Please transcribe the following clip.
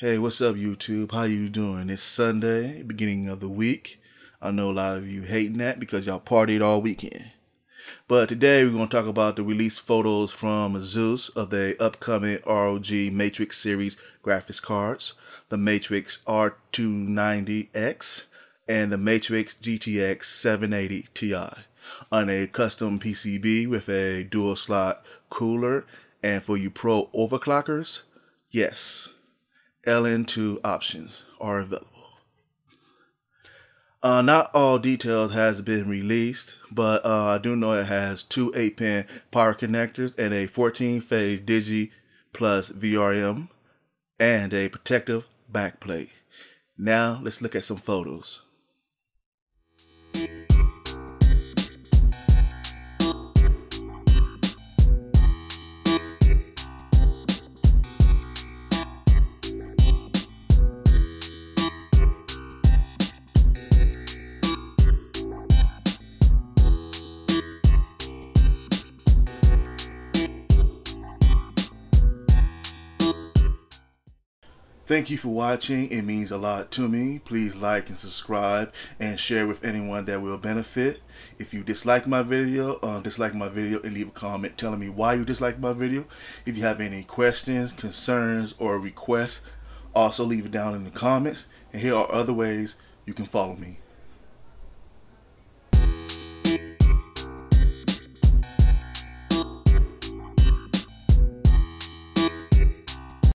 Hey, what's up YouTube? How you doing? It's Sunday, beginning of the week. I know a lot of you hating that because y'all partied all weekend. But today we're going to talk about the released photos from Asus of the upcoming ROG Matrix series graphics cards, the Matrix R290X and the Matrix GTX 780 Ti on a custom PCB with a dual slot cooler and for you pro overclockers, yes, LN2 options are available. Uh, not all details has been released, but uh, I do know it has two 8-pin power connectors and a 14-phase Digi plus VRM and a protective backplate. Now let's look at some photos. Thank you for watching. It means a lot to me. Please like and subscribe and share with anyone that will benefit. If you dislike my video, uh, dislike my video and leave a comment telling me why you dislike my video. If you have any questions, concerns, or requests, also leave it down in the comments. And here are other ways you can follow me.